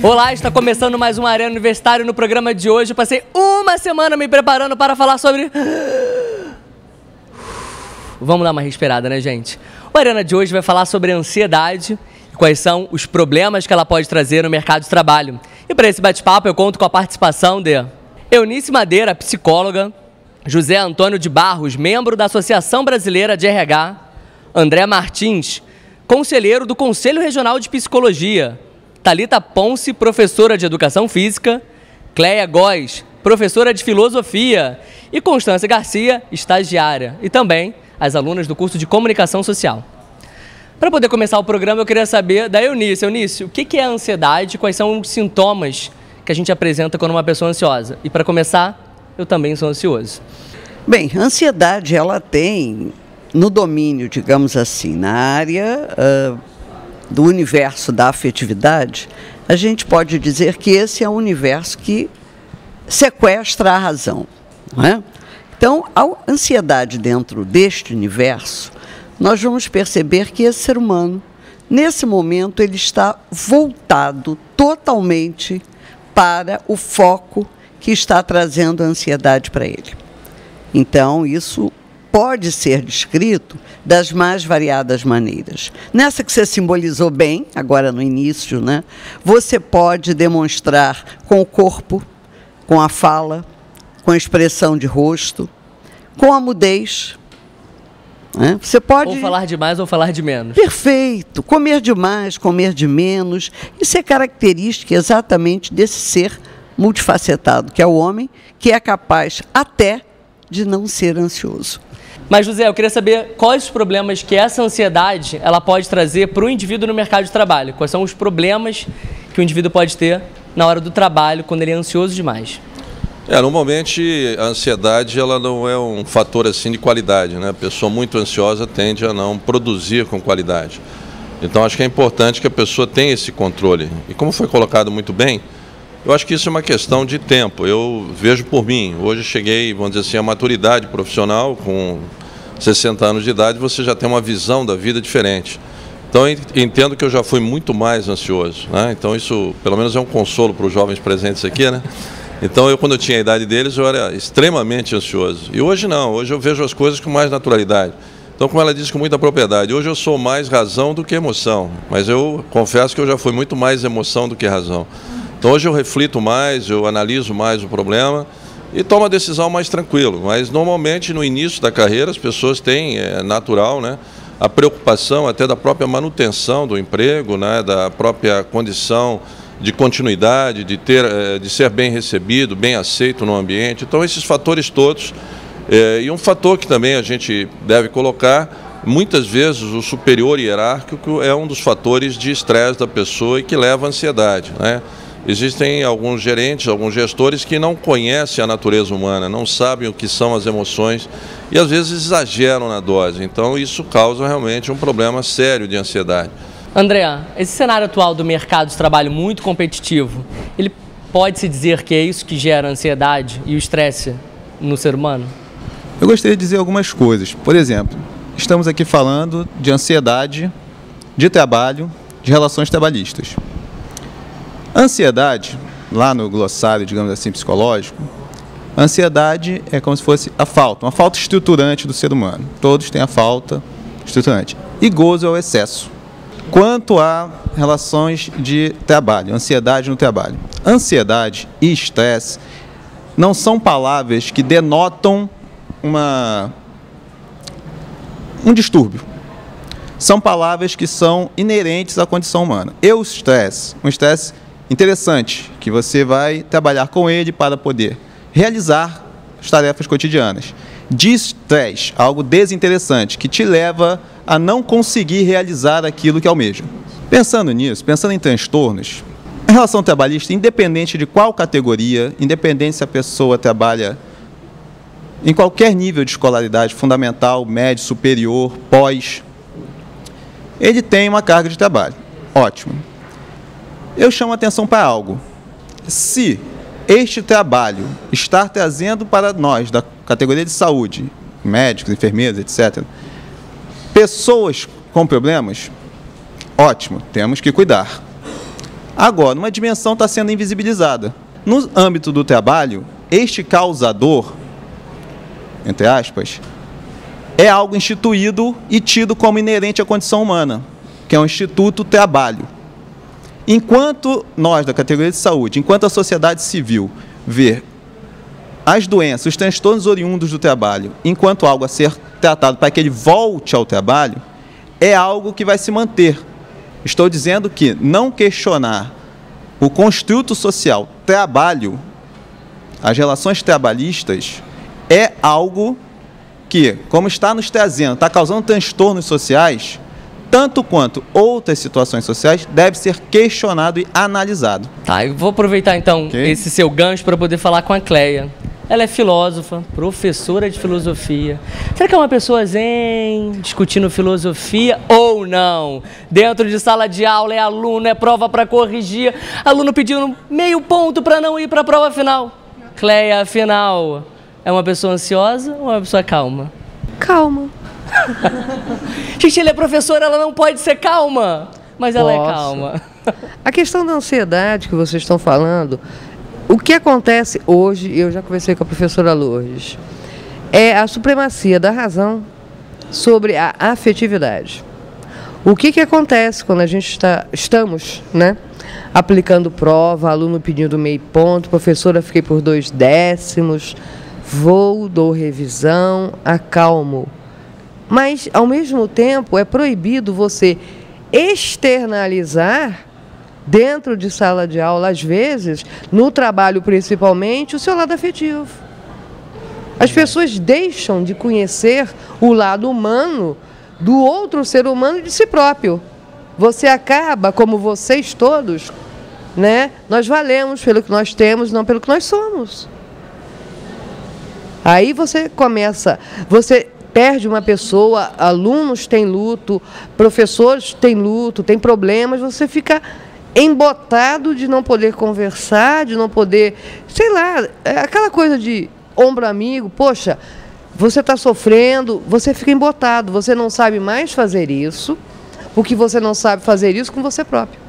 Olá, está começando mais um Arena Universitário no programa de hoje. Eu passei uma semana me preparando para falar sobre. Vamos dar uma respirada, né, gente? O Arena de hoje vai falar sobre ansiedade e quais são os problemas que ela pode trazer no mercado de trabalho. E para esse bate-papo eu conto com a participação de Eunice Madeira, psicóloga, José Antônio de Barros, membro da Associação Brasileira de RH, André Martins, conselheiro do Conselho Regional de Psicologia, Talita Ponce, professora de Educação Física, Cleia Góes, professora de Filosofia e Constância Garcia, estagiária, e também as alunas do curso de Comunicação Social. Para poder começar o programa, eu queria saber da Eunice. Eunice, o que é a ansiedade? Quais são os sintomas que a gente apresenta quando uma pessoa é ansiosa? E para começar, eu também sou ansioso. Bem, a ansiedade ela tem no domínio, digamos assim, na área uh, do universo da afetividade, a gente pode dizer que esse é um universo que sequestra a razão. É? Então, a ansiedade dentro deste universo, nós vamos perceber que esse ser humano, nesse momento, ele está voltado totalmente para o foco que está trazendo ansiedade para ele. Então, isso pode ser descrito das mais variadas maneiras. Nessa que você simbolizou bem, agora no início, né, você pode demonstrar com o corpo, com a fala, com a expressão de rosto, com a mudez. Né? Você pode. Ou falar demais ou falar de menos. Perfeito. Comer demais, comer de menos. Isso é característica exatamente desse ser multifacetado, que é o homem, que é capaz até de não ser ansioso. Mas, José, eu queria saber quais os problemas que essa ansiedade ela pode trazer para o indivíduo no mercado de trabalho. Quais são os problemas que o indivíduo pode ter na hora do trabalho, quando ele é ansioso demais? É, normalmente a ansiedade ela não é um fator assim de qualidade, né? A pessoa muito ansiosa tende a não produzir com qualidade. Então acho que é importante que a pessoa tenha esse controle. E como foi colocado muito bem, eu acho que isso é uma questão de tempo. Eu vejo por mim. Hoje cheguei, vamos dizer assim, à maturidade profissional, com 60 anos de idade, você já tem uma visão da vida diferente. Então entendo que eu já fui muito mais ansioso. Né? Então isso, pelo menos, é um consolo para os jovens presentes aqui, né? Então eu, quando eu tinha a idade deles, eu era extremamente ansioso. E hoje não, hoje eu vejo as coisas com mais naturalidade. Então, como ela disse com muita propriedade, hoje eu sou mais razão do que emoção. Mas eu confesso que eu já fui muito mais emoção do que razão. Então hoje eu reflito mais, eu analiso mais o problema e tomo a decisão mais tranquilo. Mas normalmente no início da carreira as pessoas têm, é natural, né? A preocupação até da própria manutenção do emprego, né? da própria condição de continuidade, de, ter, é, de ser bem recebido, bem aceito no ambiente. Então esses fatores todos. É, e um fator que também a gente deve colocar muitas vezes o superior hierárquico é um dos fatores de estresse da pessoa e que leva à ansiedade. Né? Existem alguns gerentes, alguns gestores que não conhecem a natureza humana, não sabem o que são as emoções e às vezes exageram na dose. Então isso causa realmente um problema sério de ansiedade. André, esse cenário atual do mercado de trabalho muito competitivo, ele pode se dizer que é isso que gera ansiedade e o estresse no ser humano? Eu gostaria de dizer algumas coisas. Por exemplo, estamos aqui falando de ansiedade, de trabalho, de relações trabalhistas. Ansiedade, lá no glossário, digamos assim, psicológico, ansiedade é como se fosse a falta, uma falta estruturante do ser humano. Todos têm a falta estruturante. E gozo é o excesso. Quanto a relações de trabalho, ansiedade no trabalho. Ansiedade e estresse não são palavras que denotam uma, um distúrbio. São palavras que são inerentes à condição humana. E o estresse, um estresse interessante, que você vai trabalhar com ele para poder realizar as tarefas cotidianas. Distress, algo desinteressante, que te leva a não conseguir realizar aquilo que almeja. Pensando nisso, pensando em transtornos, a relação trabalhista, independente de qual categoria, independente se a pessoa trabalha em qualquer nível de escolaridade, fundamental, médio, superior, pós, ele tem uma carga de trabalho. Ótimo eu chamo a atenção para algo. Se este trabalho está trazendo para nós, da categoria de saúde, médicos, enfermeiros, etc., Pessoas com problemas, ótimo, temos que cuidar. Agora, uma dimensão está sendo invisibilizada. No âmbito do trabalho, este causador, entre aspas, é algo instituído e tido como inerente à condição humana, que é o Instituto Trabalho. Enquanto nós, da categoria de saúde, enquanto a sociedade civil vê as doenças, os transtornos oriundos do trabalho, enquanto algo a ser tratado para que ele volte ao trabalho, é algo que vai se manter. Estou dizendo que não questionar o construto social trabalho, as relações trabalhistas, é algo que, como está nos trazendo, está causando transtornos sociais, tanto quanto outras situações sociais, deve ser questionado e analisado. Tá, eu vou aproveitar então okay. esse seu gancho para poder falar com a Cleia. Ela é filósofa, professora de filosofia. Será que é uma pessoa zen, discutindo filosofia ou não? Dentro de sala de aula é aluno, é prova para corrigir, aluno pedindo meio ponto para não ir para a prova final. Cleia, afinal, é uma pessoa ansiosa ou uma pessoa calma? Calma. Gente, ela é professora, ela não pode ser calma, mas ela é Posso. é calma. A questão da ansiedade que vocês estão falando, o que acontece hoje, eu já conversei com a professora Lourdes, é a supremacia da razão sobre a afetividade. O que, que acontece quando a gente está, estamos né, aplicando prova, aluno pedindo meio ponto, professora fiquei por dois décimos, vou, dou revisão, acalmo. Mas, ao mesmo tempo, é proibido você externalizar dentro de sala de aula, às vezes, no trabalho principalmente, o seu lado afetivo. As pessoas deixam de conhecer o lado humano do outro ser humano e de si próprio. Você acaba, como vocês todos, né? Nós valemos pelo que nós temos, não pelo que nós somos. Aí você começa, você perde uma pessoa, alunos têm luto, professores têm luto, têm problemas, você fica embotado de não poder conversar, de não poder, sei lá, é aquela coisa de ombro amigo, poxa, você está sofrendo, você fica embotado, você não sabe mais fazer isso, porque você não sabe fazer isso com você próprio.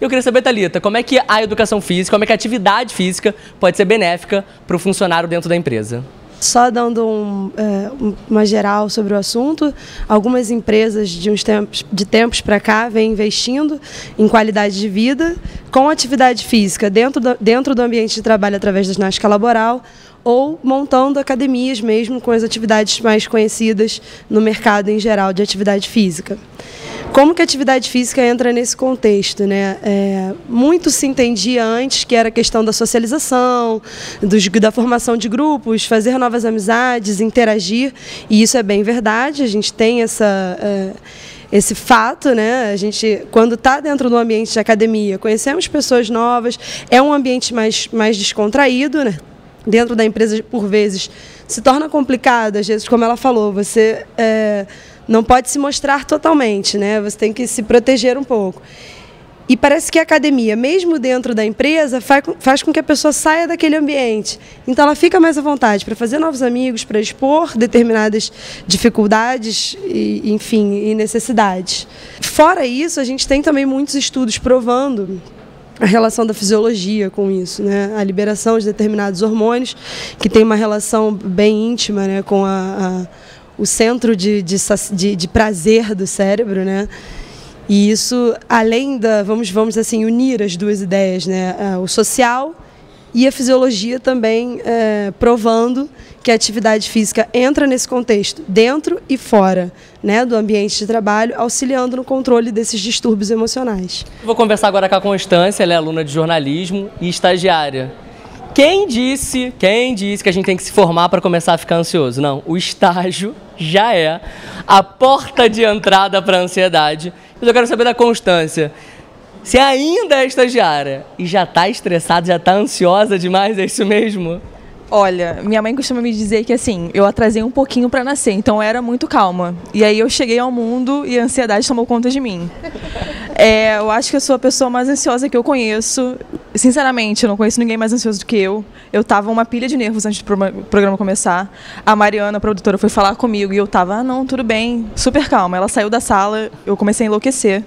Eu queria saber, Thalita, como é que a educação física, como é que a atividade física pode ser benéfica para o funcionário dentro da empresa? Só dando um, é, uma geral sobre o assunto, algumas empresas de uns tempos tempos para cá vêm investindo em qualidade de vida com atividade física dentro do, dentro do ambiente de trabalho através da ginástica laboral ou montando academias mesmo com as atividades mais conhecidas no mercado em geral de atividade física. Como que a atividade física entra nesse contexto? Né? É, muito se entendia antes que era questão da socialização, dos, da formação de grupos, fazer novas amizades, interagir, e isso é bem verdade, a gente tem essa. É, esse fato, né? A gente, quando está dentro do ambiente de academia, conhecemos pessoas novas, é um ambiente mais, mais descontraído, né? Dentro da empresa, por vezes, se torna complicado, às vezes, como ela falou, você é, não pode se mostrar totalmente, né? Você tem que se proteger um pouco. E parece que a academia, mesmo dentro da empresa, faz, com que a pessoa saia daquele ambiente. Então ela fica mais à vontade para fazer novos amigos, para expor determinadas dificuldades e, enfim, e necessidades. Fora isso, a gente tem também muitos estudos provando a relação da fisiologia com isso, né? A liberação de determinados hormônios que tem uma relação bem íntima, né, com a, a o centro de, de, de, de prazer do cérebro, né? E isso, além da, vamos, vamos assim, unir as duas ideias, né? É, o social e a fisiologia também é, provando que a atividade física entra nesse contexto, dentro e fora né, do ambiente de trabalho, auxiliando no controle desses distúrbios emocionais. Vou conversar agora com a Constância, ela é aluna de jornalismo e estagiária. Quem disse, quem disse que a gente tem que se formar para começar a ficar ansioso? Não, o estágio já é a porta de entrada para a ansiedade. Mas eu quero saber da Constância. Se ainda é estagiária e já está estressada, já está ansiosa demais, é isso mesmo? Olha, minha mãe costuma me dizer que assim, eu atrasei um pouquinho para nascer, então era muito calma. E aí eu cheguei ao mundo e a ansiedade tomou conta de mim. É, eu acho que eu sou a pessoa mais ansiosa que eu conheço. Sinceramente, eu não conheço ninguém mais ansioso do que eu. Eu tava uma pilha de nervos antes do programa começar. A Mariana, a produtora, foi falar comigo e eu tava, ah, não, tudo bem, super calma. Ela saiu da sala, eu comecei a enlouquecer.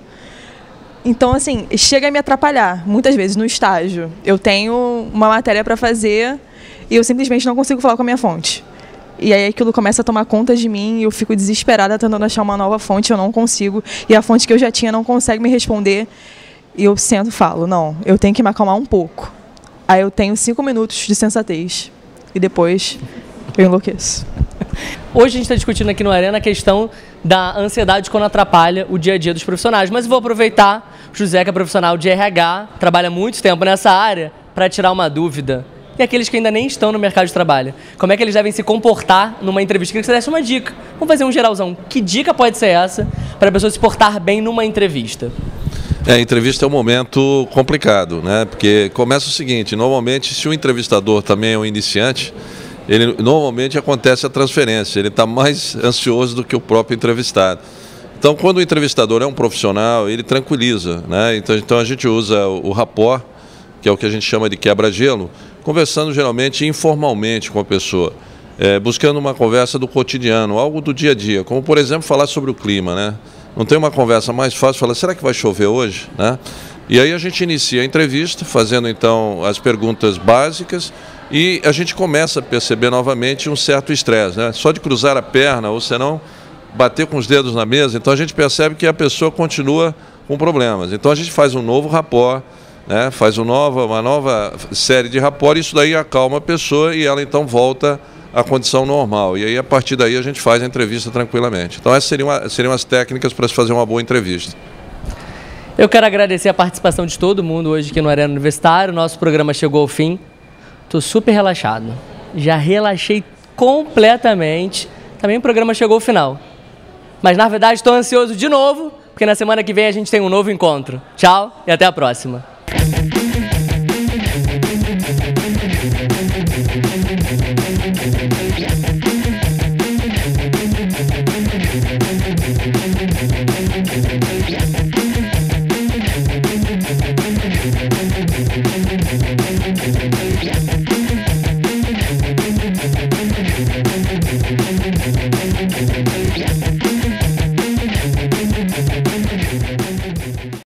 Então, assim, chega a me atrapalhar, muitas vezes, no estágio. Eu tenho uma matéria para fazer e eu simplesmente não consigo falar com a minha fonte. E aí aquilo começa a tomar conta de mim e eu fico desesperada tentando achar uma nova fonte, eu não consigo. E a fonte que eu já tinha não consegue me responder. E eu sento e falo, não, eu tenho que me acalmar um pouco. Aí eu tenho cinco minutos de sensatez. E depois eu enlouqueço. Hoje a gente está discutindo aqui no Arena a questão da ansiedade quando atrapalha o dia a dia dos profissionais. Mas vou aproveitar, José, que é profissional de RH, trabalha muito tempo nessa área, para tirar uma dúvida. E aqueles que ainda nem estão no mercado de trabalho. Como é que eles devem se comportar numa entrevista? Queria que você desse uma dica. Vamos fazer um geralzão. Que dica pode ser essa para a pessoa se portar bem numa entrevista? É, entrevista é um momento complicado, né? Porque começa o seguinte: normalmente, se o entrevistador também é um iniciante, ele normalmente acontece a transferência, ele está mais ansioso do que o próprio entrevistado. Então, quando o entrevistador é um profissional, ele tranquiliza, né? Então, então a gente usa o rapport, que é o que a gente chama de quebra-gelo, conversando geralmente informalmente com a pessoa, é, buscando uma conversa do cotidiano, algo do dia a dia, como por exemplo falar sobre o clima, né? Não tem uma conversa mais fácil, falar, será que vai chover hoje, né? E aí a gente inicia a entrevista, fazendo então as perguntas básicas e a gente começa a perceber novamente um certo estresse, né? Só de cruzar a perna ou senão bater com os dedos na mesa, então a gente percebe que a pessoa continua com problemas. Então a gente faz um novo rapport, né? faz uma nova, uma nova série de rapport, e isso daí acalma a pessoa e ela então volta à condição normal. E aí a partir daí a gente faz a entrevista tranquilamente. Então essas seriam, seriam as técnicas para se fazer uma boa entrevista. Eu quero agradecer a participação de todo mundo hoje aqui no Arena Universitário. Nosso programa chegou ao fim. Estou super relaxado. Já relaxei completamente. Também o programa chegou ao final. Mas na verdade estou ansioso de novo, porque na semana que vem a gente tem um novo encontro. Tchau e até a próxima. Thank you.